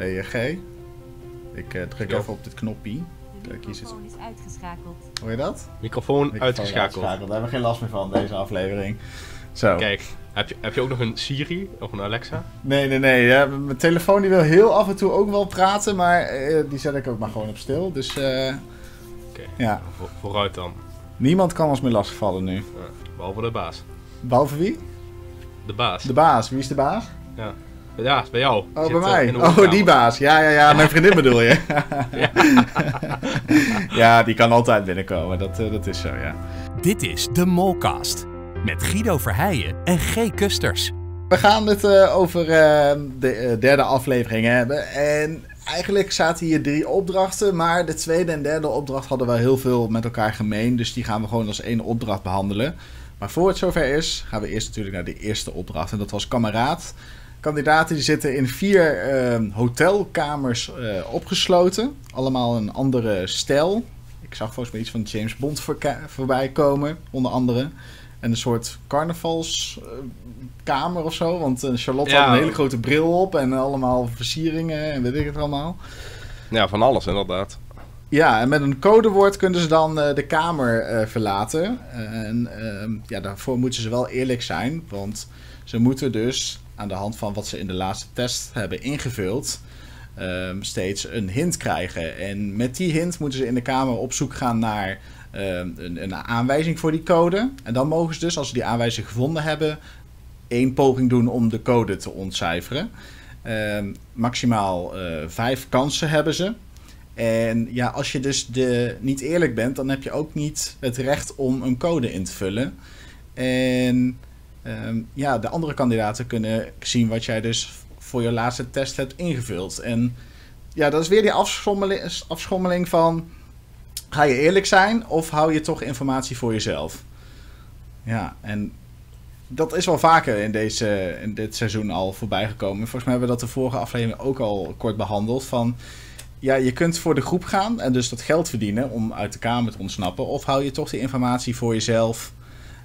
Hey uh, G. Ik uh, druk even op dit knopje. De Kijk, hier zit- is uitgeschakeld. Hoor je dat? Microfoon Microfoon uitgeschakeld. Daar hebben we geen last meer van, deze aflevering. Zo. Kijk, heb je, heb je ook nog een Siri of een Alexa? Nee, nee, nee. Ja, mijn telefoon die wil heel af en toe ook wel praten, maar eh, die zet ik ook maar gewoon op stil. Dus eh, Oké, ja, Vo- vooruit dan. niemand kan ons meer lastigvallen nu. Ja, behalve de baas. Behalve wie? De baas. De baas. Wie is de baas? Ja, ja is bij jou. Oh, Zit, bij eh, mij. Oh, die baas. Ja, ja, ja. Mijn vriendin bedoel je. ja, die kan altijd binnenkomen. Dat, eh, dat is zo, ja. Dit is de Molcast. Met Guido Verheijen en G. Kusters. We gaan het eh, over eh, de derde aflevering hebben. En eigenlijk zaten hier drie opdrachten. Maar de tweede en derde opdracht hadden wel heel veel met elkaar gemeen. Dus die gaan we gewoon als één opdracht behandelen. Maar voor het zover is, gaan we eerst natuurlijk naar de eerste opdracht. En dat was kameraad. Kandidaten die zitten in vier eh, hotelkamers eh, opgesloten. Allemaal een andere stijl. Ik zag volgens mij iets van James Bond voorbij komen, onder andere. En een soort carnavalskamer of zo. Want eh, Charlotte Ja. had een hele grote bril op en allemaal versieringen en weet ik het allemaal. Ja, van alles inderdaad. Ja, en met een codewoord kunnen ze dan eh, de kamer eh, verlaten. En ehm, ja, daarvoor moeten ze wel eerlijk zijn. Want ze moeten dus aan de hand van wat ze in de laatste test hebben ingevuld... ehm, steeds een hint krijgen. En met die hint moeten ze in de kamer op zoek gaan naar ehm, een, een aanwijzing voor die code. En dan mogen ze dus, als ze die aanwijzing gevonden hebben... één poging doen om de code te ontcijferen. Ehm, maximaal eh, vijf kansen hebben ze. En ja, als je dus de, niet eerlijk bent, dan heb je ook niet het recht om een code in te vullen. En ehm, ja, de andere kandidaten kunnen zien wat jij dus voor je laatste test hebt ingevuld. En ja, dat is weer die afschommeling, afschommeling van... Ga je eerlijk zijn of hou je toch informatie voor jezelf? Ja, en dat is wel vaker in, deze, in dit seizoen al voorbij gekomen. Volgens mij hebben we dat de vorige aflevering ook al kort behandeld. Van ja, je kunt voor de groep gaan en dus dat geld verdienen om uit de kamer te ontsnappen. Of hou je toch die informatie voor jezelf?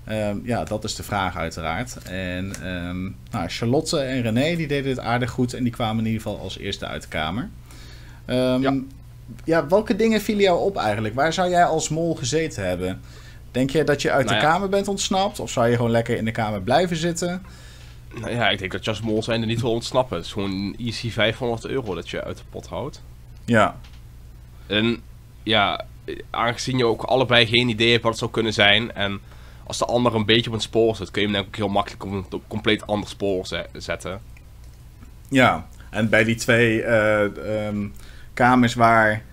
Ehm, ja, dat is de vraag uiteraard. En ehm, nou, Charlotte en René die deden het aardig goed en die kwamen in ieder geval als eerste uit de kamer. Ehm, Ja. ja, welke dingen vielen jou op eigenlijk? Waar zou jij als mol gezeten hebben? Denk je dat je uit Nou de ja. kamer bent ontsnapt? Of zou je gewoon lekker in de kamer blijven zitten? Nou ja, ik denk dat je als mol zijn er niet wil ontsnappen. Het is gewoon een easy 500 euro dat je uit de pot houdt. Ja, En ja, aangezien je ook allebei geen idee hebt wat het zou kunnen zijn. En als de ander een beetje op een spoor zit, kun je hem denk ik ook heel makkelijk op een compleet ander spoor ze- zetten. Ja, en bij die twee eh, ehm, kamers waar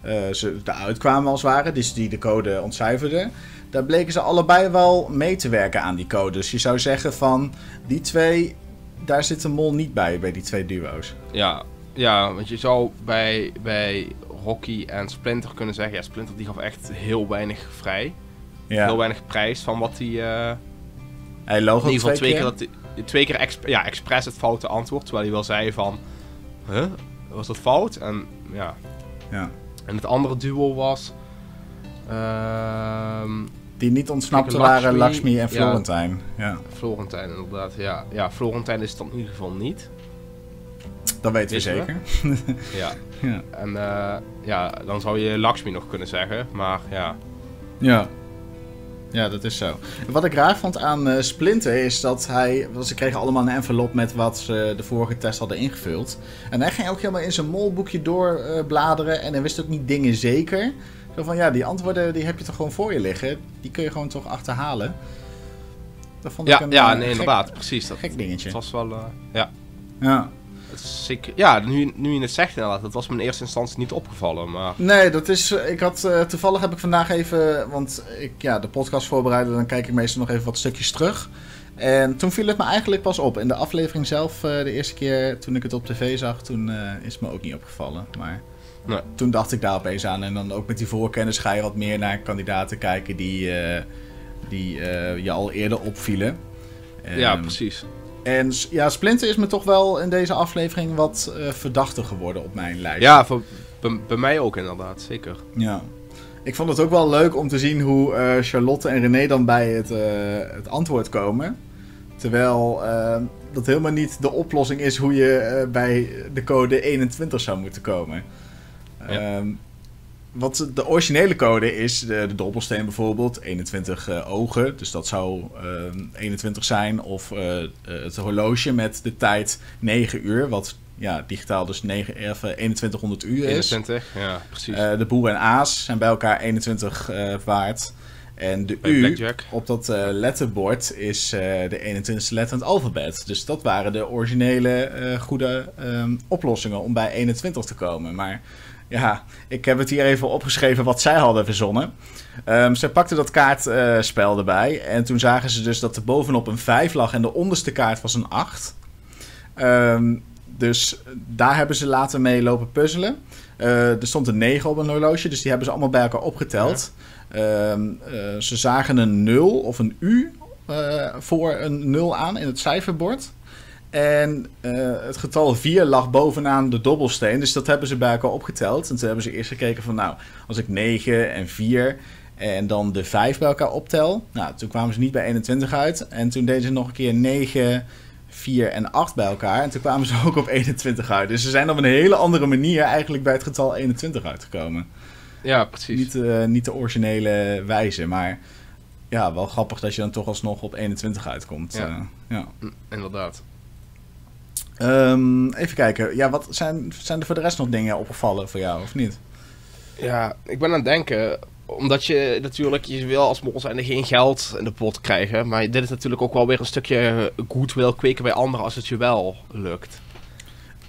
eh, ze eruit kwamen als het ware, dus die de code ontcijferden, daar bleken ze allebei wel mee te werken aan die code. Dus je zou zeggen van die twee, daar zit de mol niet bij, bij die twee duo's. Ja, ja want je zou bij, bij Rocky en Splinter kunnen zeggen... Ja, Splinter die gaf echt heel weinig vrij. Ja, Heel weinig prijs van wat hij... eh, hij loog in ieder geval twee keer, keer. dat hij- twee keer exp ja, expres het foute antwoord. Terwijl hij wel zei van... Huh? Was dat fout? En ja... Ja. En het andere duo was... ehm Die niet ontsnapte waren Lakshmi en. Florentijn. Ja, Florentijn inderdaad. Ja, ja, Florentijn is het dan in ieder geval niet. dat weten we? zeker. Ja. Ja. En eh, ja, dan zou je Lakshmi nog kunnen zeggen. Maar ja... Ja. Ja, dat is zo. Wat ik raar vond aan eh, Splinter is dat hij... want Ze kregen allemaal een envelop met wat ze de vorige test hadden ingevuld. En hij ging ook helemaal in zijn molboekje doorbladeren. en hij wist ook niet dingen zeker. Zo van, ja, die antwoorden die heb je toch gewoon voor je liggen. Die kun je gewoon toch achterhalen. Dat vond ik Ja, een ja eh, nee, gek- inderdaad. Precies. Dat, Gek dingetje. het was wel... eh, ja. Ja. Ja, nu, nu je het zegt inderdaad. Dat was me in eerste instantie niet opgevallen. Maar Nee, dat is. eh, Ik had eh, toevallig heb ik vandaag even. Want ik ja, de podcast voorbereiden, dan kijk ik meestal nog even wat stukjes terug. En toen viel het me eigenlijk pas op. In de aflevering zelf, eh, de eerste keer toen ik het op tv zag, toen is het me ook niet opgevallen. Maar Nee. toen dacht ik daar opeens aan. En dan ook met die voorkennis ga je wat meer naar kandidaten kijken die, die je al eerder opvielen. ja, precies. En ja, Splinter is me toch wel in deze aflevering wat eh, verdachter geworden op mijn lijst. Ja, voor, bij, bij mij ook inderdaad. Zeker. Ja. Ik vond het ook wel leuk om te zien hoe eh, Charlotte en René dan bij het, eh, het antwoord komen. Terwijl dat helemaal niet de oplossing is hoe je bij de code 21 zou moeten komen. Ja. Ehm, wat de originele code is, de, de dobbelsteen bijvoorbeeld, 21 eh, ogen. Dus dat zou ehm, 21 zijn. Of eh, eh, het horloge met de tijd 9 uur. Wat ja, digitaal dus 9, of, eh, 2100 uur is. 21, ja, precies. Eh, de boer en aas zijn bij elkaar 21 eh, waard. En de Bij U Blackjack. op dat eh, letterbord is eh, de 21ste letter in het alfabet. Dus dat waren de originele eh, goede ehm, oplossingen om bij 21 te komen. Maar ja, ik heb het hier even opgeschreven wat zij hadden verzonnen. Ehm ze pakten dat kaartspel erbij. En toen zagen ze dus dat er bovenop een 5 lag en de onderste kaart was een 8. Ehm, dus daar hebben ze later mee lopen puzzelen. Eh, er stond een 9 op een horloge, dus die hebben ze allemaal bij elkaar opgeteld. Ehm, eh, ze zagen een 0 of een U eh, voor een 0 aan in het cijferbord. En eh, het getal 4 lag bovenaan de dobbelsteen, dus dat hebben ze bij elkaar opgeteld. En toen hebben ze eerst gekeken van, nou, als ik 9 en 4 en dan de 5 bij elkaar optel. Nou, toen kwamen ze niet bij 21 uit. En toen deden ze nog een keer 9, 4 en 8 bij elkaar. En toen kwamen ze ook op 21 uit. Dus ze zijn op een hele andere manier eigenlijk bij het getal 21 uitgekomen. ja, precies. Niet, eh, niet de originele wijze, maar ja, wel grappig dat je dan toch alsnog op 21 uitkomt. Ja. eh, ja. Inderdaad. Ehm, even kijken, ja, wat zijn, zijn er voor de rest nog dingen opgevallen voor jou of niet? Ja, ik ben aan het denken, omdat je natuurlijk, je wil als mol zijn geen geld in de pot krijgen, maar dit is natuurlijk ook wel weer een stukje goodwill kweken bij anderen als het je wel lukt.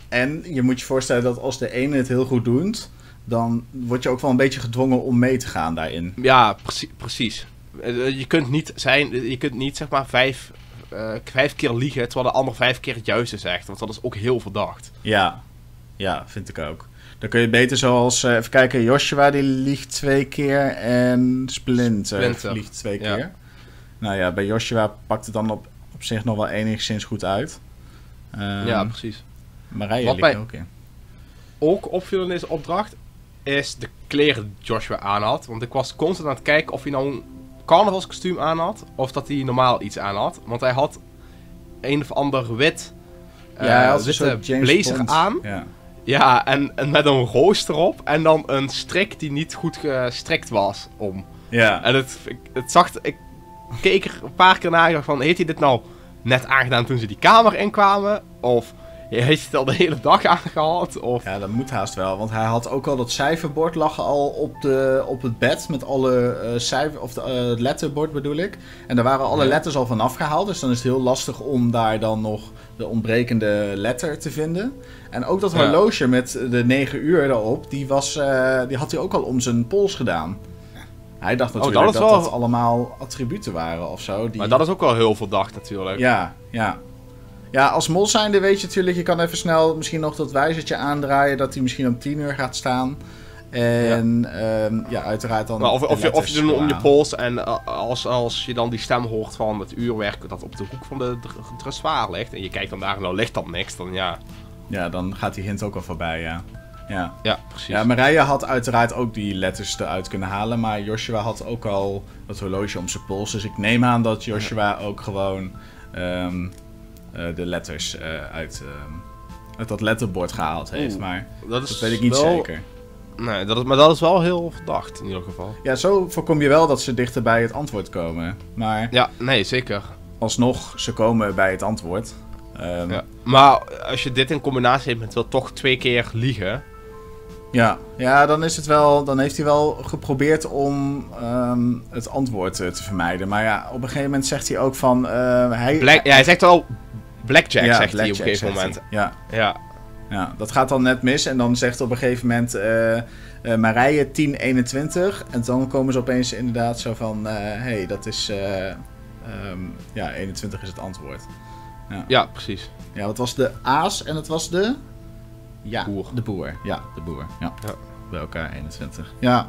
En je moet je voorstellen dat als de ene het heel goed doet, dan word je ook wel een beetje gedwongen om mee te gaan daarin. Ja, precie- precies. Eh, Je kunt niet zijn, je kunt niet zeg maar vijf, eh, vijf keer liegen terwijl de ander vijf keer het juiste zegt, want dat is ook heel verdacht. Ja, ja, vind ik ook. Dan kun je beter zoals, eh, even kijken, Joshua die liegt twee keer en Splinter, Splinter, liegt twee ja. keer. Nou ja, bij Joshua pakt het dan op, op zich nog wel enigszins goed uit. Ehm, ja, precies. Marije Wat ligt mij- ook in. Ook opviel in deze opdracht is de kleren die Joshua aan had. Want ik was constant aan het kijken of hij nou carnavalskostuum aan had. Of dat hij normaal iets aan had. Want hij had een of ander wit eh, Ja, een witte blazer Bond. aan. Ja. Ja, en, en met een roos erop. En dan een strik die niet goed gestrikt was om. Ja. En het, ik- het zag... Ik keek er een paar keer naar van... Heeft hij dit nou net aangedaan toen ze die kamer inkwamen? Of heeft hij het al de hele dag aangehad? Of... ja, dat moet haast wel. Want hij had ook al dat cijferbord lag al op, de, op het bed met alle eh, cijfer, of de, eh, het letterbord bedoel ik. En daar waren alle Ja. letters al vanaf gehaald. Dus dan is het heel lastig om daar dan nog de ontbrekende letter te vinden. En ook dat Ja. horloge met de 9 uur erop, die, was, eh, die had hij ook al om zijn pols gedaan. Hij dacht dat natuurlijk dat dat, wel- allemaal attributen waren of zo. Die... Maar dat is ook wel heel verdacht natuurlijk. Ja, ja. Ja, als mol zijnde weet je natuurlijk, je kan even snel misschien nog dat wijzertje aandraaien dat hij misschien om 10 uur gaat staan. En ja, ja uiteraard dan. Maar of, of, je, of je doet hem om je pols en eh, als, als je dan die stem hoort van het uurwerk dat op de hoek van de dr- dressoir ligt en je kijkt dan daar nou ligt dat niks, dan ja. Ja, dan gaat die hint ook al voorbij, ja. Ja, Ja, precies. ja Marije had uiteraard ook die letters eruit kunnen halen, maar Joshua had ook al dat horloge om zijn pols. Dus ik neem aan dat Joshua ook gewoon ehm, eh, de letters eh, uit, ehm, uit dat letterbord gehaald heeft. Oeh, Maar dat, weet ik niet wel- zeker. Nee, dat is, maar dat is wel heel verdacht in ieder geval. Ja, zo voorkom je wel dat ze dichter bij het antwoord komen. Maar Ja, nee, zeker. alsnog, ze komen bij het antwoord. Ehm, Ja. Maar als je dit in combinatie hebt met wel toch twee keer liegen. ja. ja, dan is het wel. Dan heeft hij wel geprobeerd om ehm, het antwoord eh, te vermijden. Maar ja, op een gegeven moment zegt hij ook van. eh, hij, ja, hij zegt wel Blackjack, Ja, zegt hij op een gegeven moment. Ja, Ja, ja, dat gaat dan net mis. En dan zegt op een gegeven moment eh eh, Marije 1021. En dan komen ze opeens inderdaad zo van: hé, hey, dat is. eh, ehm, ja, 21 is het antwoord. ja, precies. Ja, wat was de aas en het was de... Ja, Boer. de boer. Ja, de boer. Ja, Ja. bij elkaar 21. Ja,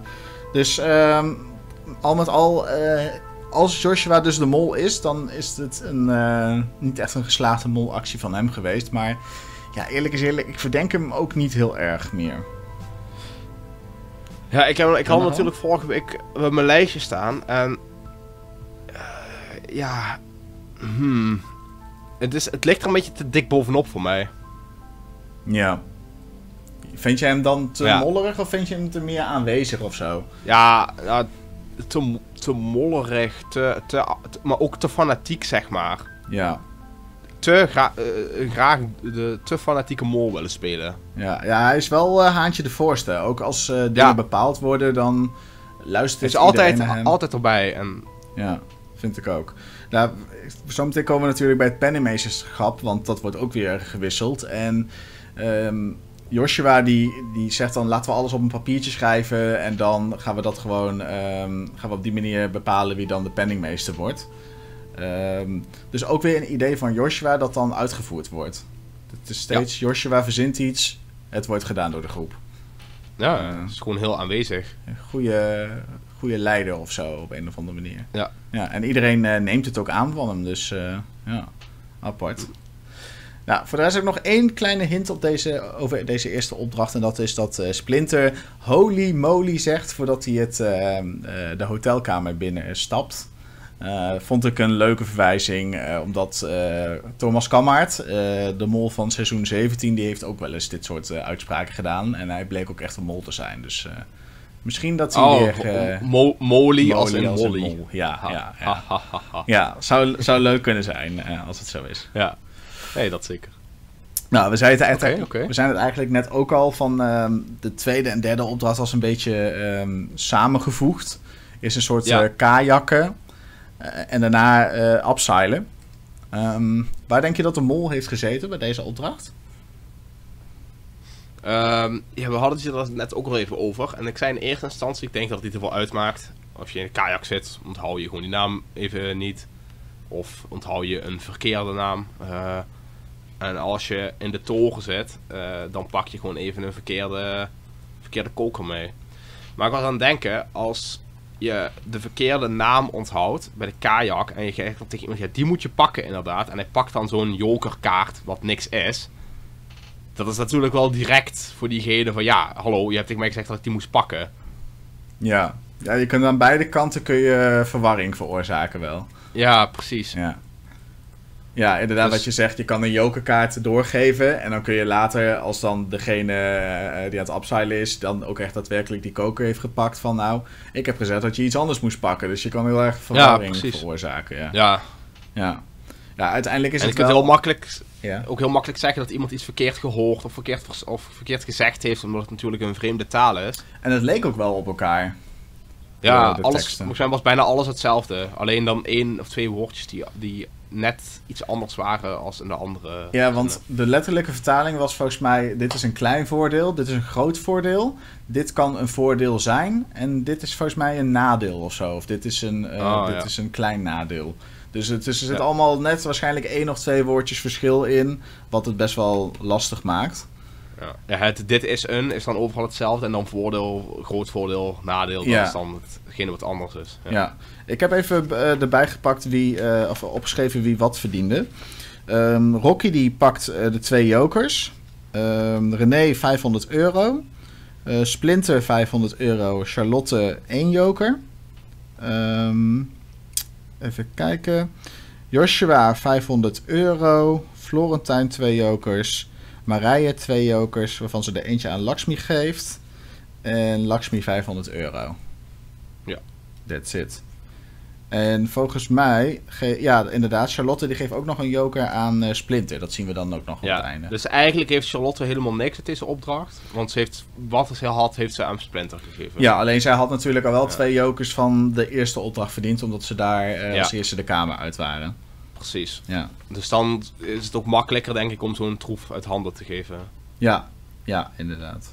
dus ehm, al met al, eh, als Joshua dus de mol is, dan is het een, eh, niet echt een geslaagde molactie van hem geweest. Maar ja, eerlijk is eerlijk, ik verdenk hem ook niet heel erg meer. Ja, ik, heb, ik had natuurlijk vorige week op mijn lijstje staan. En. eh, ja. Hmm. Het, is, het ligt er een beetje te dik bovenop voor mij. Ja. Vind je hem dan te Ja. mollerig of vind je hem te meer aanwezig of zo? Ja, ja te, te mollerig, te, te, te- maar ook te fanatiek, zeg maar. Ja. Te gra eh, graag de te fanatieke mol willen spelen. Ja, ja hij is wel eh, haantje de voorste. Ook als eh, dingen Ja. bepaald worden, dan luistert is altijd, naar hem. altijd erbij. En Ja, vind ik ook. Nou, zometeen komen we natuurlijk bij het penningmeesterschap, want dat wordt ook weer gewisseld. En ehm, Joshua die, die zegt dan laten we alles op een papiertje schrijven en dan gaan we dat gewoon ehm, gaan we op die manier bepalen wie dan de penningmeester wordt. Ehm, dus ook weer een idee van Joshua dat dan uitgevoerd wordt. Het is steeds Joshua verzint iets, het wordt gedaan door de groep. ja, het is gewoon heel aanwezig. Een goede, goede leider of zo op een of andere manier. Ja. ja en iedereen eh, neemt het ook aan van hem, dus eh, ja, apart. Nou, voor de rest heb ik nog één kleine hint op deze, over deze eerste opdracht. En dat is dat eh, Splinter holy moly zegt voordat hij het, eh, eh, de hotelkamer binnen stapt. Eh, vond ik een leuke verwijzing, omdat Thomas Kammaert, de mol van seizoen 17, die heeft ook wel eens dit soort uitspraken gedaan. En hij bleek ook echt een mol te zijn. Dus misschien dat hij Oh, weer... mo Molly als een Molly. mol. Ja, Ha, ja, ja. ha, ha. Ja, zou, zou leuk kunnen zijn als het zo is. Ja. Nee, dat zeker. Nou, we, zijn het eigenlijk, we zijn het eigenlijk net ook al van ehm, de tweede en derde opdracht als een beetje ehm, samengevoegd. Is een soort Ja. eh, kajakken eh, en daarna eh upseilen. Ehm, waar denk je dat de mol heeft gezeten bij deze opdracht? Ehm, ja, we hadden het hier net ook al even over. En ik zei in eerste instantie, ik denk dat het niet te veel uitmaakt. Als je in een kajak zit, onthoud je gewoon die naam even niet. Of onthoud je een verkeerde naam. Eh, en als je in de toren zit, eh, dan pak je gewoon even een verkeerde, verkeerde koker mee. Maar ik was aan het denken, als je de verkeerde naam onthoudt bij de kajak en je zegt dan tegen iemand, ja, die moet je pakken inderdaad. En hij pakt dan zo'n jokerkaart, wat niks is. Dat is natuurlijk wel direct voor diegene van, ja, hallo, je hebt tegen mij gezegd dat ik die moest pakken. Ja. ja, je kunt aan beide kanten kun je verwarring veroorzaken wel. Ja, precies. Ja. Ja, inderdaad, Dus- wat je zegt, je kan een jokerkaart doorgeven. En dan kun je later, als dan degene eh, die aan het upseilen is, dan ook echt daadwerkelijk die koker heeft gepakt. Van nou, ik heb gezegd dat je iets anders moest pakken. Dus je kan heel erg verwarring veroorzaken. Ja. Ja, Ja. ja, uiteindelijk is en je het kunt wel... heel makkelijk, ja. ook heel makkelijk zeggen dat iemand iets verkeerd gehoord of verkeerd, of verkeerd gezegd heeft, omdat het natuurlijk een vreemde taal is. En het leek ook wel op elkaar. Ja, alles, was bijna alles hetzelfde. Alleen dan één of twee woordjes die, die net iets anders waren als in de andere. Ja, want de letterlijke vertaling was volgens mij: dit is een klein voordeel, dit is een groot voordeel, dit kan een voordeel zijn en dit is volgens mij een nadeel of zo. Of dit is een, eh, Oh, dit ja. is een klein nadeel. Dus het is, er zit Ja. allemaal net waarschijnlijk één of twee woordjes verschil in, wat het best wel lastig maakt. Ja. Het dit is een is dan overal hetzelfde en dan voordeel, groot voordeel, nadeel, Ja. dat is dan hetgene wat anders is. Ja. Ik heb even eh, erbij gepakt wie, eh, of opgeschreven wie wat verdiende. Ehm, Rocky die pakt eh, de twee jokers. Ehm, René 500 euro. Splinter 500 euro. Charlotte 1 joker. Ehm, even kijken. Joshua 500 euro. Florentijn 2 jokers. Marije 2 jokers, waarvan ze er eentje aan Lakshmi geeft. En Lakshmi 500 euro. Ja. That's it. En volgens mij, ja, inderdaad, Charlotte die geeft ook nog een joker aan eh, Splinter. Dat zien we dan ook nog op het einde. dus eigenlijk heeft Charlotte helemaal niks uit deze opdracht. Want ze heeft, wat ze had, heeft ze aan Splinter gegeven. Ja, alleen zij had natuurlijk al wel Ja. twee jokers van de eerste opdracht verdiend, omdat ze daar eh, Ja. als eerste de kamer uit waren. Precies. Ja, Dus dan is het ook makkelijker, denk ik, om zo'n troef uit handen te geven. ja, ja inderdaad.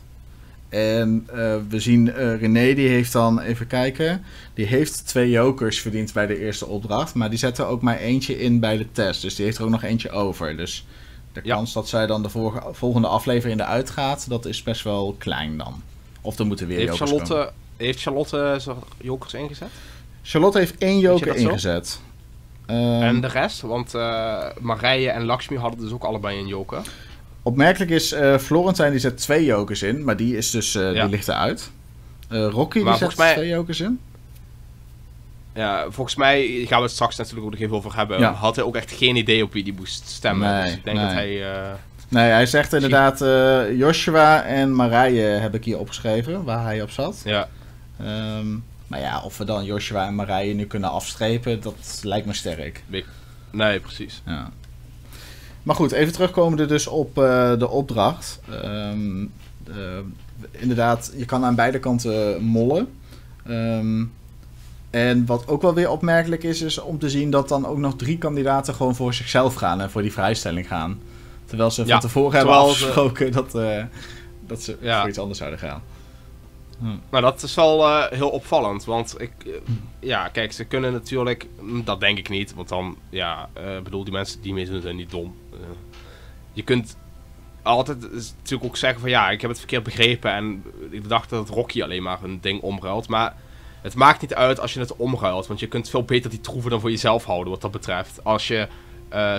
En eh, we zien eh, René, die heeft dan, even kijken, die heeft twee jokers verdiend bij de eerste opdracht, maar die zette ook maar eentje in bij de test. Dus die heeft er ook nog eentje over. Dus de Ja. kans dat zij dan de vorige- volgende aflevering eruit gaat, dat is best wel klein dan. Of er moeten weer Heeft jokers komen. Charlotte, heeft Charlotte zijn jokers ingezet? Charlotte heeft één joker ingezet. Ehm, en de rest? Want eh Marije en Lakshmi hadden dus ook allebei een joker. Opmerkelijk is, eh Florentijn die zet twee jokers in, maar die is dus, eh, Ja. die ligt eruit. Rocky Maar die zet mij- twee jokers in. Ja, volgens mij gaan we het straks natuurlijk ook nog even over hebben. Ja. Had hij ook echt geen idee op wie die moest stemmen. Nee, dus ik denk nee. dat hij... Nee, hij zegt inderdaad Joshua en Marije heb ik hier opgeschreven, waar hij op zat. ja. Ehm, maar ja, of we dan Joshua en Marije nu kunnen afstrepen, dat lijkt me sterk. Nee, precies. Ja. Maar goed, even terugkomende dus op eh, de opdracht. Ehm, eh, inderdaad, je kan aan beide kanten mollen. Ehm, en wat ook wel weer opmerkelijk is, is om te zien dat dan ook nog drie kandidaten gewoon voor zichzelf gaan en voor die vrijstelling gaan. Terwijl ze Ja, van tevoren hebben afgesproken dat, eh, dat ze Ja. voor iets anders zouden gaan. Maar dat is wel eh, heel opvallend. Want ik... eh, ja, kijk, ze kunnen natuurlijk... mm, Dat denk ik niet. Want dan... Ja, ik bedoel, die mensen die meedoen zijn niet dom. Je kunt altijd natuurlijk ook zeggen van... Ja, ik heb het verkeerd begrepen. En ik dacht dat Rocky alleen maar een ding omruilt. Maar... Het maakt niet uit als je het omruilt. Want je kunt veel beter die troeven dan voor jezelf houden wat dat betreft. Als je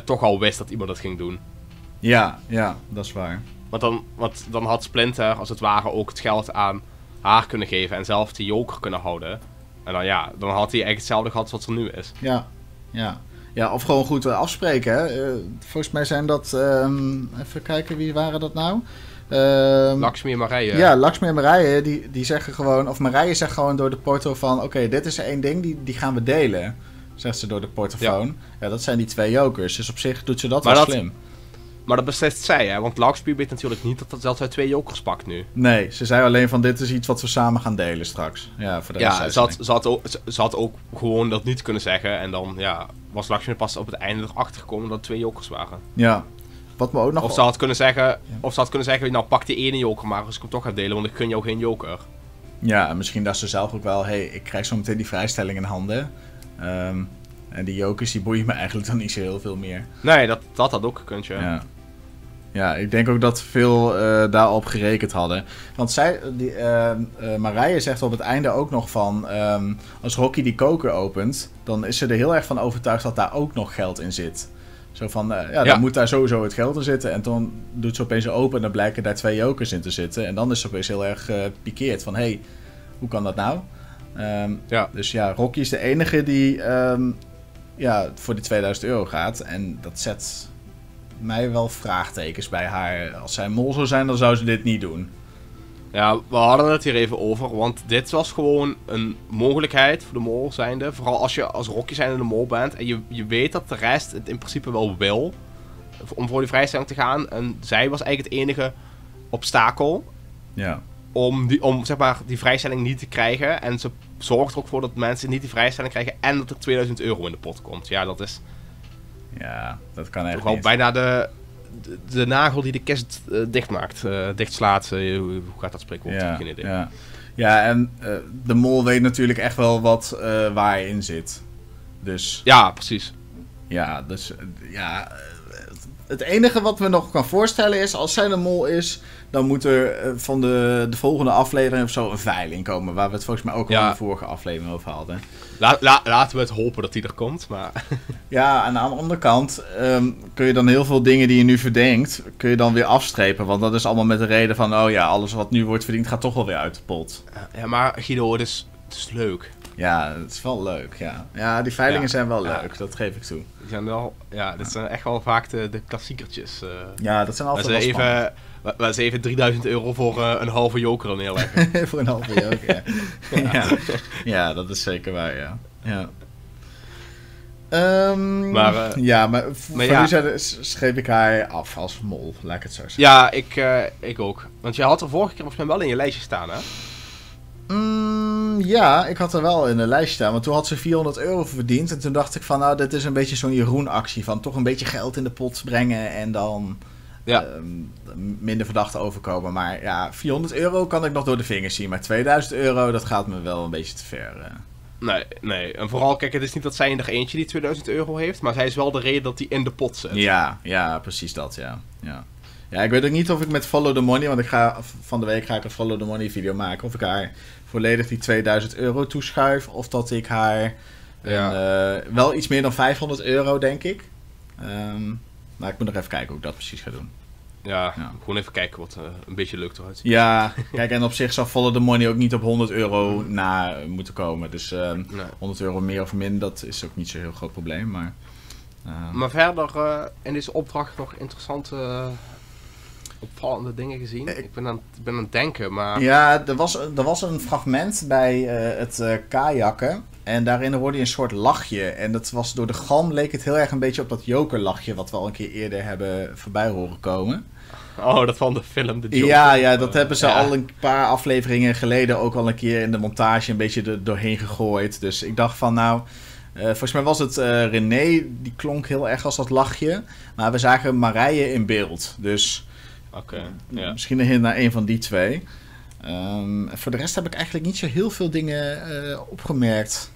toch al wist dat iemand dat ging doen. Ja, ja, dat is waar. Want dan, want dan had Splinter als het ware ook het geld aan haar kunnen geven en zelf die joker kunnen houden. En dan ja, dan had hij eigenlijk hetzelfde gehad wat er nu is. Ja, ja. Ja, of gewoon goed eh, afspreken. Hè? Eh, volgens mij zijn dat. ehm, even kijken, wie waren dat nou? Ehm, Lakshmi en Marije. Ja, Lakshmi en Marije, die, die zeggen gewoon... Of Marije zegt gewoon door de porto van... Oké, dit is één ding, die, die gaan we delen. Zegt ze door de portofoon. Ja. dat zijn die twee jokers. Dus op zich doet ze dat Maar wel dat- slim. Maar dat beslist zij, hè? Want Lakshmi weet natuurlijk niet dat, dat zij twee jokers pakt nu. Nee, ze zei alleen van... Dit is iets wat we samen gaan delen straks. Ja, voor de Ja, ze had, niks. ze, had ook, ze, ze had ook gewoon dat niet kunnen zeggen. En dan ja, was Lakshmi pas op het einde erachter gekomen dat het twee jokers waren. Ja. Wat me ook nog... Of ze had kunnen zeggen, of ze had kunnen zeggen nou pak die ene joker maar als ik hem toch ga delen, want ik gun jou geen joker. Ja, en misschien dacht ze zelf ook wel... hey, ik krijg zo meteen die vrijstelling in handen. Ehm, en die jokers, die boeien me eigenlijk dan niet zo heel veel meer. Nee, dat, dat had ook gekund, ja. Ja. Ja, ik denk ook dat veel eh, daarop gerekend hadden. Want zij, die, eh, Marije zegt op het einde ook nog van... ehm, als Rocky die koker opent, dan is ze er heel erg van overtuigd dat daar ook nog geld in zit. Zo van, eh, ja, dan Ja. moet daar sowieso het geld in zitten. En dan doet ze opeens open en dan blijken daar twee jokers in te zitten. En dan is ze opeens heel erg pikeerd van... hé, hey, hoe kan dat nou? Ehm, Ja. dus ja, Rocky is de enige die ja, voor die 2000 euro gaat. En dat zet mij wel vraagtekens bij haar. Als zij mol zou zijn, dan zou ze dit niet doen. Ja, we hadden het hier even over, want dit was gewoon een mogelijkheid voor de mol zijnde. Vooral als je als Rocky zijnde de mol bent en je, je weet dat de rest het in principe wel wil om voor die vrijstelling te gaan. En zij was eigenlijk het enige obstakel Ja, om, die, om zeg maar, die vrijstelling niet te krijgen. En ze zorgt er ook voor dat mensen niet die vrijstelling krijgen en dat er 2000 euro in de pot komt. Ja, dat is ja dat kan echt toch bijna de, de, de nagel die de kist eh, dichtmaakt, eh dichtslaat. Eh, hoe gaat dat spreekwoord? Ja, ja. ja, en de mol weet natuurlijk echt wel wat waar hij in zit. Dus Ja, precies. ja, dus, ja het enige wat me nog kan voorstellen is... als zij de mol is, dan moet er eh, van de, de volgende aflevering of zo een veiling komen... waar we het volgens mij ook al in de vorige aflevering over hadden. La, la- laten we het hopen dat die er komt, maar... Ja, en aan de andere kant ehm, kun je dan heel veel dingen die je nu verdenkt, kun je dan weer afstrepen. Want dat is allemaal met de reden van, oh ja, alles wat nu wordt verdiend gaat toch wel weer uit de pot. Ja, maar Guido, het is, het is leuk. Ja, het is wel leuk, ja. Ja, die veilingen Ja. zijn wel Ja. leuk, dat geef ik toe. Die zijn wel, ja, dit zijn echt wel vaak de, de klassiekertjes. eh Ja, dat zijn altijd wel even, waar ze even 3000 euro voor eh, een halve joker neerleggen. Voor een halve ook, ja. ja. Ja, dat is zeker waar, ja. ja. Ehm, Maar, eh, ja, maar, maar voor ja. schreef ik haar af als mol, laat ik het zo zeggen. ja, ik, eh, ik ook. Want je had er vorige keer volgens mij wel in je lijstje staan, hè? Mm, ja, ik had er wel in een lijstje staan. Want toen had ze 400 euro verdiend. En toen dacht ik van, nou, dit is een beetje zo'n Jeroen-actie. Van toch een beetje geld in de pot brengen en dan Ja. ehm, minder verdacht overkomen. Maar ja, 400 euro kan ik nog door de vingers zien. Maar 2000 euro, dat gaat me wel een beetje te ver. eh. Nee, nee. En vooral, kijk, het is niet dat zij er eentje die 2000 euro heeft, maar zij is wel de reden dat die in de pot zit. Ja, ja, precies dat, ja. ja. Ja, ik weet ook niet of ik met Follow the Money, want ik ga van de week ga ik een Follow the Money video maken. Of ik haar volledig die 2000 euro toeschuif. Of dat ik haar Ja. een, eh, wel iets meer dan 500 euro, denk ik. Ehm maar ik moet nog even kijken hoe ik dat precies ga doen. Ja, Ja. gewoon even kijken wat eh, een beetje leuk eruit ziet. Ja, kijk, en op zich zou Follow the Money ook niet op 100 euro na eh, moeten komen. Dus eh, Nee. 100 euro meer of min, dat is ook niet zo'n heel groot probleem. Maar, eh, Maar verder eh, in deze opdracht nog interessante, eh, opvallende dingen gezien. Ik- ben aan, ik ben aan het denken, maar... Ja, er was, er was een fragment bij eh, het eh, kajakken. En daarin hoorde je een soort lachje. En dat was door de galm leek het heel erg een beetje op dat jokerlachje... wat we al een keer eerder hebben voorbij horen komen. Oh, dat van de film The Joker. Ja, ja, dat hebben ze ja. al een paar afleveringen geleden ook al een keer in de montage een beetje er doorheen gegooid. Dus ik dacht van nou, eh, volgens mij was het eh, René, die klonk heel erg als dat lachje. Maar we zagen Marije in beeld. Dus Oké, ja. misschien een hint naar een van die twee. Ehm, voor de rest heb ik eigenlijk niet zo heel veel dingen eh, opgemerkt.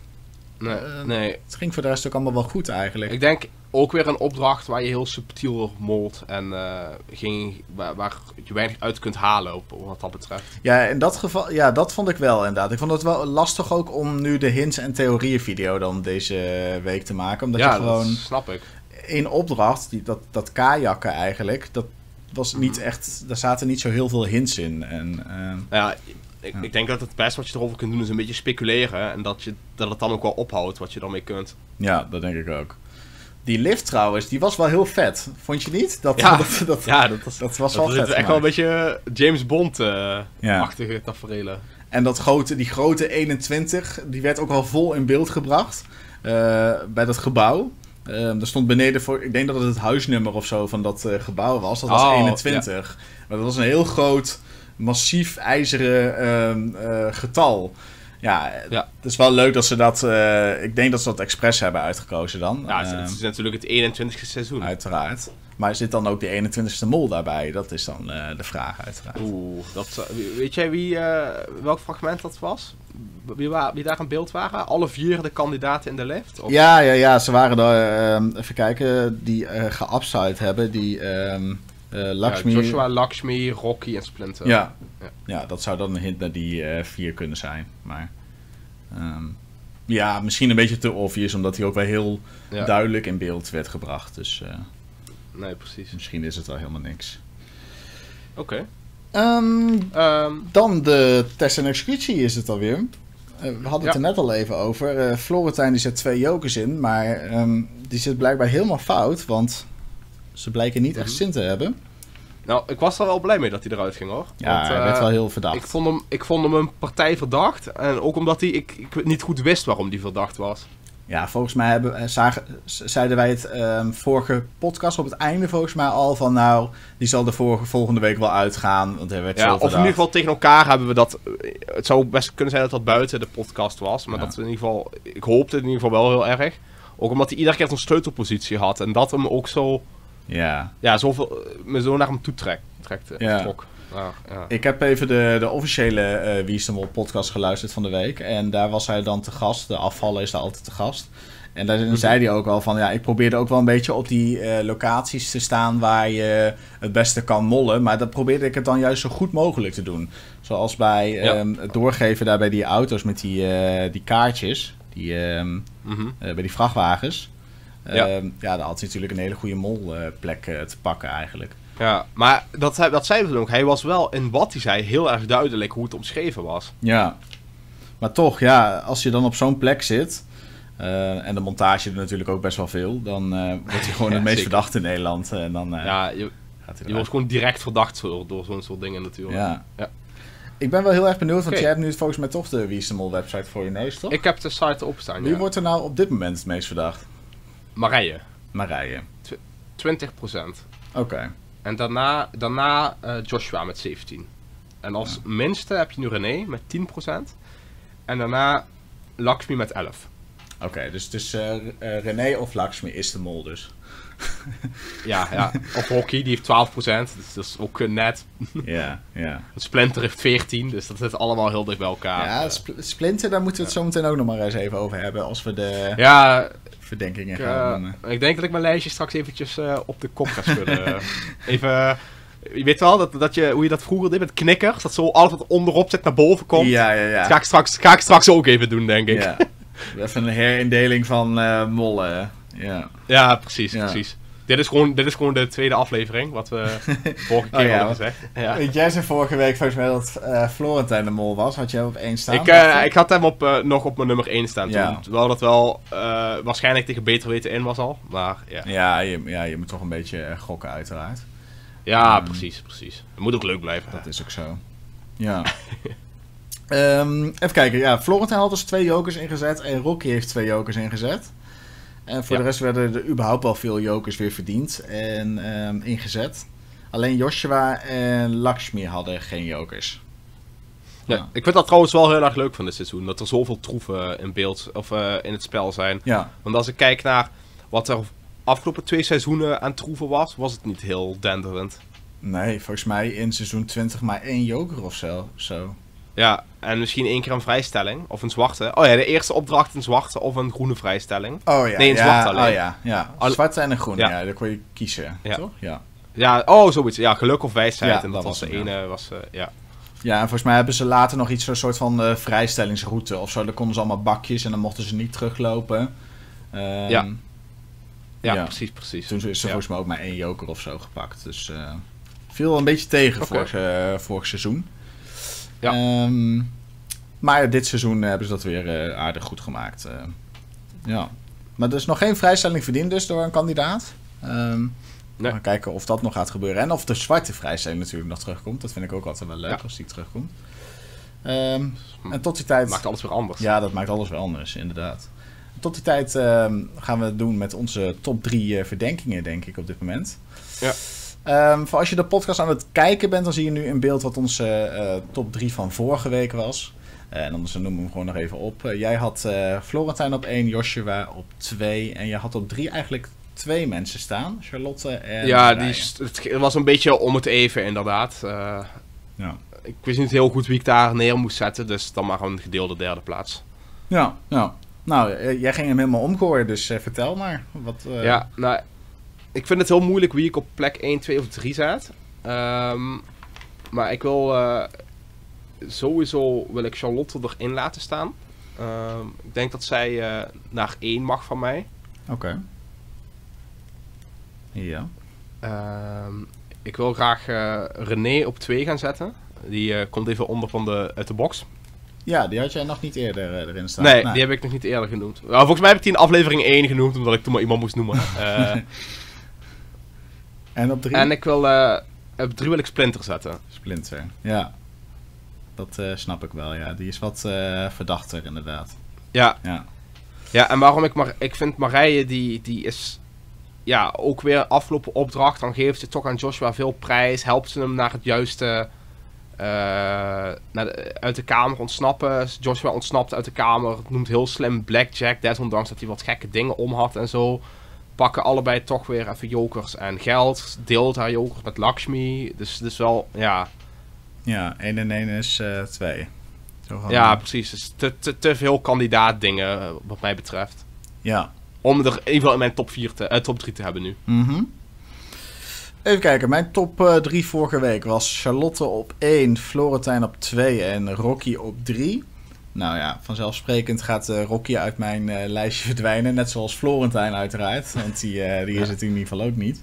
Nee, Eh, nee, Het ging voor de rest ook allemaal wel goed eigenlijk. ik denk ook weer een opdracht waar je heel subtiel molt en eh, geen, waar, waar je weinig uit kunt halen op, wat dat betreft. Ja, in dat geval, ja, dat vond ik wel inderdaad. Ik vond het wel lastig ook om nu de hints en theorieën video dan deze week te maken. Omdat ja, je gewoon dat snap ik. één opdracht, die, dat, dat kajakken eigenlijk, dat was niet echt, daar zaten niet zo heel veel hints in. En, eh, ja, ik, ik denk dat het best wat je erover kunt doen is een beetje speculeren. En dat, je, dat het dan ook wel ophoudt wat je ermee kunt. ja, dat denk ik ook. Die lift trouwens, die was wel heel vet. Vond je niet? Dat, Ja. dat, dat, Ja, dat, is, dat was dat wel is vet. echt wel een beetje James Bond-achtige Ja. tafereelen. En dat grote, die grote 21, die werd ook wel vol in beeld gebracht eh, bij dat gebouw. Ehm er stond beneden voor, ik denk dat het het huisnummer of zo van dat eh, gebouw was. Dat was Oh, 21. Maar dat was een heel groot, massief ijzeren ehm, eh, getal. Ja, Ja. het is wel leuk dat ze dat, eh, ik denk dat ze dat expres hebben uitgekozen dan. Ja, het, Ehm, is natuurlijk het 21ste seizoen. uiteraard. Maar zit dan ook de 21ste mol daarbij? Dat is dan eh, de vraag uiteraard. Oeh, dat, weet jij wie, welk fragment dat was? Wie, wie daar in beeld waren? Alle vier de kandidaten in de lift? Of- Ja, ja, ja, ze waren er, ehm, even kijken, die geupside hebben, die eh, Ja, Lakshmi. Joshua, Lakshmi, Rocky en Splinter. Ja. Ja. Ja. dat zou dan een hint naar die eh, vier kunnen zijn. Maar ehm, ja, misschien een beetje te obvious, omdat hij ook wel heel Ja. duidelijk in beeld werd gebracht. Dus eh, Nee, precies. misschien is het wel helemaal niks. Oké. Ehm, Ehm, dan de test en executie is het alweer. We hadden het er net al even over. Florentijn die zet twee jokers in, maar die zit blijkbaar helemaal fout, want ze blijken niet echt Mhm. zin te hebben. nou, ik was er wel blij mee dat hij eruit ging hoor. Ja, Want, hij eh, werd wel heel verdacht. ik, vond hem, ik vond hem een partij verdacht. En ook omdat hij, ik, ik niet goed wist waarom hij verdacht was. Ja, volgens mij hebben, eh, zagen, zeiden wij het ehm, vorige podcast op het einde volgens mij al van nou, die zal de vorige, volgende week wel uitgaan, want hij werd Ja, of in ieder geval tegen elkaar hebben we dat. eh, Het zou best kunnen zijn dat dat buiten de podcast was. Maar Ja. dat in ieder geval. Ik hoopte het in ieder geval wel heel erg. Ook omdat hij iedere keer zo'n sleutelpositie had. En dat hem ook zo. Ja, Ja, zoveel, eh, me zo naar hem toe trekt. trekt Ja. trok. Ja, ja. ik heb even de, de officiële Wie is de Mol podcast geluisterd van de week en daar was hij dan te gast. De afvallen is daar altijd te gast. En daarin Mhm. zei hij ook al van ja, ik probeerde ook wel een beetje op die eh, locaties te staan waar je het beste kan mollen. Maar dat probeerde ik het dan juist zo goed mogelijk te doen. Zoals bij Ja. ehm, het doorgeven daar bij die auto's met die, die kaartjes. Die, ehm, Mhm. bij die vrachtwagens. Ja. Ehm, ja, daar had hij natuurlijk een hele goede molplek eh te pakken eigenlijk. ja, maar dat, dat zei we toen ook. Hij was wel in wat hij zei heel erg duidelijk hoe het omschreven was. Ja. Maar toch, ja, als je dan op zo'n plek zit... eh, en de montage er natuurlijk ook best wel veel... dan eh, wordt hij gewoon Ja, het meest zeker. verdacht in Nederland. En dan eh, ja, je, gaat hij je wordt gewoon direct verdacht door, door zo'n soort dingen natuurlijk. Ja. Ja. Ik ben wel heel erg benieuwd, want Oké. jij hebt nu volgens mij toch de Wie is de Mol website voor je neus, toch? Ik heb de site opstaan. Wie Ja. wordt er nou op dit moment het meest verdacht? Marije, Marije. 20%. Oké. En daarna, daarna eh, Joshua met 17. En als minste heb je nu René met 10%. En daarna Lakshmi met 11. Oké, dus het is eh, eh, René of Lakshmi is de mol dus. Ja, ja. Of Rocky, die heeft 12%. Dus dat is ook eh, net. ja, ja. Splinter heeft 14. Dus dat zit allemaal heel dicht bij elkaar. Ja, Eh, Spl- Splinter, daar moeten we het zo meteen ook nog maar eens even over hebben... als we de ja, verdenkingen ik, gaan eh, noemen. ik denk dat ik mijn lijstje straks eventjes eh, op de kop ga schudden. Even... eh, je weet wel, dat, dat je, hoe je dat vroeger deed met knikkers. Dat zo alles wat onderop zit naar boven komt. Ja, ja, ja. Dat ga ik, straks, ga ik straks ook even doen, denk ik. Ja. Even een herindeling van eh mollen. Ja. Ja, precies, Ja. precies. Dit is, gewoon, dit is gewoon de tweede aflevering, wat we vorige keer Oh ja, hadden gezegd. Ja. Jij zei vorige week volgens mij dat eh Florentijn de mol was. Had jij op één staan? Ik, eh, ik had hem op, eh, nog op mijn nummer 1 staan Ja. toen. Terwijl dat wel eh, waarschijnlijk tegen beter weten in was al. Maar ja, ja, ja, je, ja, je moet toch een beetje gokken uiteraard. precies, precies. Het moet ook leuk blijven. Dat is ook zo. Ja. Ehm, even kijken. Ja, Florentijn had dus twee jokers ingezet en Rocky heeft twee jokers ingezet. En voor Ja. de rest werden er überhaupt wel veel jokers weer verdiend en ehm, ingezet. Alleen Joshua en Lakshmi hadden geen jokers. Ja. Ja. Ik vind dat trouwens wel heel erg leuk van dit seizoen. Dat er zoveel troeven in beeld of eh, in het spel zijn. Ja, Want als ik kijk naar wat er afgelopen twee seizoenen aan troeven was, was het niet heel denderend. nee, volgens mij in seizoen 20 maar één joker of zo. zo. Ja, en misschien één keer een vrijstelling. Of een zwarte. Oh ja, de eerste opdracht een zwarte of een groene vrijstelling. Oh ja, Nee, in ja, zwart alleen. Oh ja, ja. Al- Zwart en een groen, ja. Ja. daar kon je kiezen, Ja. toch? Ja. Ja, oh zoiets. Ja, geluk of wijsheid. Ja, en dat, dat was de ene. Was, eh, ja. Ja, en volgens mij hebben ze later nog iets, een soort van eh, vrijstellingsroute of zo. Daar konden ze allemaal bakjes en dan mochten ze niet teruglopen. Ehm, Ja. Ja, Ja. precies, precies. Toen is er Ja. volgens mij ook maar één joker of zo gepakt. Dus eh viel een beetje tegen vorig seizoen. Ja. Ehm, maar dit seizoen hebben ze dat weer eh, aardig goed gemaakt. eh. ja. Maar er is nog geen vrijstelling verdiend dus door een kandidaat. Ehm Nee. We gaan kijken of dat nog gaat gebeuren. En of de zwarte vrijstelling natuurlijk nog terugkomt. Dat vind ik ook altijd wel leuk Ja. als die terugkomt. Ehm, en tot die tijd... Maakt alles weer anders. Ja, dat maakt alles wel anders, inderdaad. Tot die tijd gaan we het doen met onze top drie eh, verdenkingen, denk ik, op dit moment. Ja. Ehm, voor als je de podcast aan het kijken bent, dan zie je nu in beeld wat onze eh, top 3 van vorige week was. Eh, en anders noemen we hem gewoon nog even op. Eh, jij had Florentijn op 1, Joshua op 2. En je had op 3 eigenlijk twee mensen staan. Charlotte en ja, die, het was een beetje om het even, inderdaad. Ja. ik wist niet heel goed wie ik daar neer moest zetten, dus dan maar een gedeelde derde plaats. Ja, ja. Nou, jij ging hem helemaal omgooien, dus vertel maar. Wat, Ja, nou, ik vind het heel moeilijk wie ik op plek 1, 2 of 3 zet. Ehm, maar ik wil eh, sowieso wil ik Charlotte erin laten staan. Ehm, ik denk dat zij eh, naar 1 mag van mij. Oké. Ja. Ehm, ik wil graag eh, René op 2 gaan zetten. Die komt even onder van de, uit de box. Ja, die had jij nog niet eerder erin staan. Nee, Nou, die heb ik nog niet eerder genoemd. Nou, volgens mij heb ik die in aflevering 1 genoemd, omdat ik toen maar iemand moest noemen. En op drie? en ik wil, eh, op 3 wil ik Splinter zetten. Splinter. Ja. Dat eh, snap ik wel, ja. Die is wat eh, verdachter, inderdaad. Ja, Ja. Ja, en waarom ik maar ik vind Marije die, die is ja ook weer afgelopen opdracht. Dan geeft ze toch aan Joshua veel prijs. Helpt ze hem naar het juiste naar de- uit de kamer ontsnappen. Joshua ontsnapt uit de kamer. Noemt heel slim Blackjack. Desondanks dat hij wat gekke dingen om had en zo. Pakken allebei toch weer even jokers en geld. Deelt haar jokers met Lakshmi. Dus, dus wel, ja. Ja, 1 en 1 is 2. Ja, precies. Dus te, te, te veel kandidaat dingen eh, wat mij betreft. Ja. Om er in ieder geval in mijn top, 4 te, eh, top 3 te hebben nu. Mhm. Even kijken, mijn top 3 vorige week was Charlotte op 1, Florentijn op 2 en Rocky op 3. Nou ja, vanzelfsprekend gaat eh, Rocky uit mijn eh, lijstje verdwijnen. Net zoals Florentijn uiteraard. Want die, eh, die is het in ieder geval ook niet.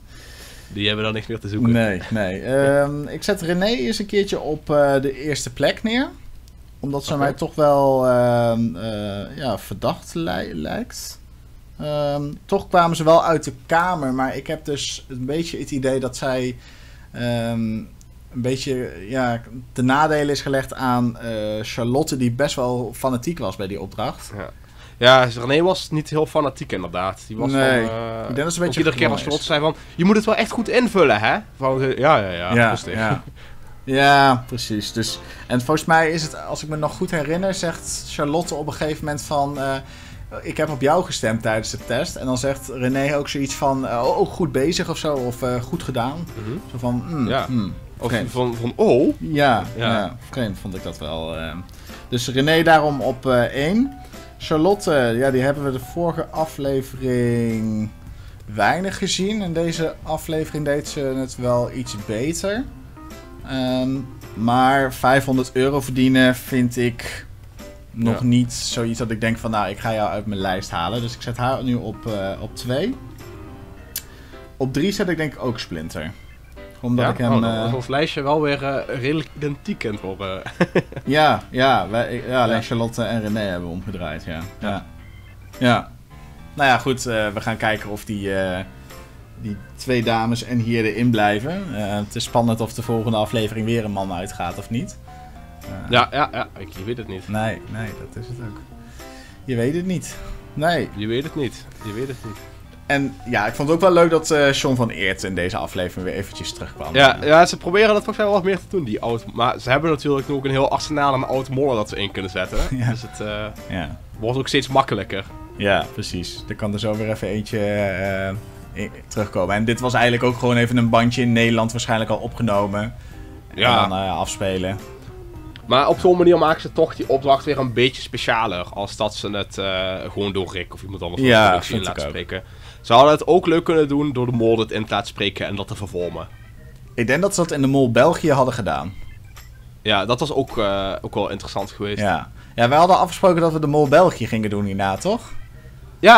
Die hebben dan niks meer te zoeken. Nee, nee. Ehm, ik zet René eens een keertje op de eerste plek neer. Omdat ze mij toch wel ehm, eh, ja, verdacht li- lijkt. Ehm, toch kwamen ze wel uit de kamer. Maar ik heb dus een beetje het idee dat zij... een beetje ja, de nadelen is gelegd aan eh, Charlotte... die best wel fanatiek was bij die opdracht. Ja, René was niet heel fanatiek inderdaad. Die was Nee, van, eh, ik denk dat ze een beetje iedere keer als Charlotte zei van... Je moet het wel echt goed invullen, hè? Van, eh, ja, ja, ja. ja, rustig. ja. Ja, precies. Dus, en volgens mij is het, als ik me nog goed herinner, zegt Charlotte op een gegeven moment van... ik heb op jou gestemd tijdens de test. En dan zegt René ook zoiets van, eh, oh, goed bezig of zo, of goed gedaan. Mhm. Zo van, mm, Ja. mm, Of vreemd. van, van, oh... Ja, Ja. ja. vreemd vond ik dat wel. eh. Dus René daarom op eh 1. Charlotte, ja, die hebben we de vorige aflevering weinig gezien. In deze aflevering deed ze het wel iets beter. Ehm, maar 500 euro verdienen vind ik nog Ja. niet zoiets dat ik denk van... nou, ik ga jou uit mijn lijst halen. Dus ik zet haar nu op, eh op 2. Op drie zet ik denk ik ook Splinter. Omdat Ja? ik hem... Oh, ons lijstje wel weer eh, redelijk identiek het worden. ja, ja, wij, ja, alleen Charlotte en René hebben omgedraaid, ja. Ja. ja. Nou ja, goed. eh, we gaan kijken of die, die twee dames en hier erin blijven. Het is spannend of de volgende aflevering weer een man uitgaat of niet. Ja, ja, ja. Ik, je weet het niet. Nee, nee, dat is het ook. Je weet het niet. Nee. Je weet het niet. Je weet het niet. En ja, ik vond het ook wel leuk dat eh Sean van Eert in deze aflevering weer eventjes terugkwam. Ja, ja, ze proberen dat volgens mij wel wat meer te doen, die oud. Maar ze hebben natuurlijk nu ook een heel arsenaal aan oud mollen dat ze in kunnen zetten. Ja. Dus het eh, Ja, wordt ook steeds makkelijker. ja precies. Er kan er zo weer even eentje in- terugkomen. En dit was eigenlijk ook gewoon even een bandje in Nederland waarschijnlijk al opgenomen. Ja. En dan afspelen. Maar op zo'n manier maken ze toch die opdracht weer een beetje specialer. Als dat ze het gewoon door Rick of iemand anders van Ja, de productie laten ook. Ze hadden het ook leuk kunnen doen door de mol het in te laten spreken en dat te vervormen. Ik denk dat ze dat in de Mol België hadden gedaan. Ja, dat was ook, eh, ook wel interessant geweest. Ja, Ja. ja, wij hadden afgesproken dat we de Mol België gingen doen hierna, toch?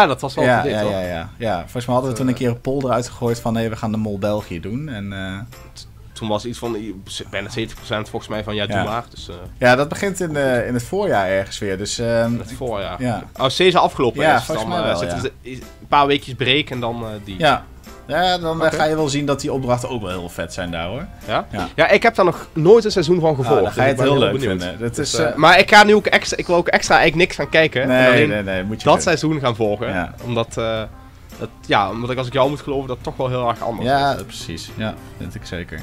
dat was wel ja, idee, ja, ja, ja, ja. Volgens mij hadden we toen een keer een poll eruit gegooid van... hé, we gaan de Mol België doen. En eh, Toen was iets van bijna 70% volgens mij van ja, doe Ja. maar. Dus eh ja, dat begint in, eh, in het voorjaar ergens weer. Dus ehm, het voorjaar. ja. Als deze afgelopen Ja, is, volgens dan mij eh, wel, zitten ja. ze een paar weekjes break en dan die. Ja, ja dan ga je wel zien dat die opdrachten ook wel heel vet zijn daar hoor. Ja? Ja. Ja, ik heb daar nog nooit een seizoen van gevolgd. Oh, dan ga je dus het heel leuk benieuwd. vinden. Dat Dus, is, maar ik ga nu ook extra, ik wil ook extra eigenlijk niks gaan kijken. en nee, nee, nee, moet je dat doen. seizoen gaan volgen. Ja. Omdat, dat, ja, omdat ik als ik jou moet geloven dat toch wel heel erg anders Ja, is. precies. Ja, vind ik zeker.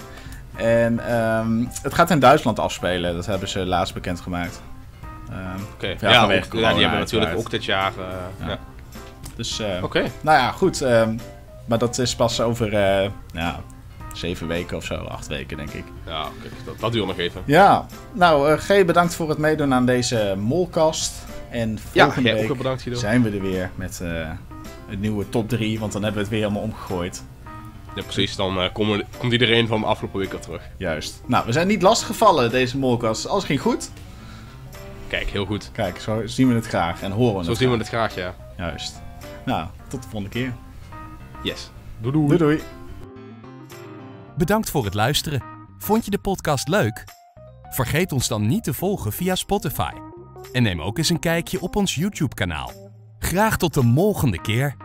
En ehm, het gaat in Duitsland afspelen. Dat hebben ze laatst bekendgemaakt. Ehm, Oké. Ja, Ja, ja, die hebben natuurlijk ook dit jaar. eh, Ja. ja. dus, eh, Oké. nou ja, goed. ehm, maar dat is pas over eh, ja, zeven weken of zo. Acht weken, denk ik. Ja, kijk, dat, dat duurt nog even. Ja, nou, eh G, bedankt voor het meedoen aan deze Molcast. En Ja, volgende week heel bedankt zijn we er weer met een nieuwe top 3. Want dan hebben we het weer helemaal omgegooid. Ja, precies. Dan eh, komen- komt iedereen van de afgelopen week weer terug. Juist. Nou, we zijn niet lastiggevallen, deze Molcast. Alles ging goed. Kijk, heel goed. Kijk, zo zien we het graag en horen we Zo het zien we het graag, ja. Juist. Nou, tot de volgende keer. Yes. Doei doei. Doei doei. Bedankt voor het luisteren. Vond je de podcast leuk? Vergeet ons dan niet te volgen via Spotify. En neem ook eens een kijkje op ons YouTube-kanaal. Graag tot de volgende keer.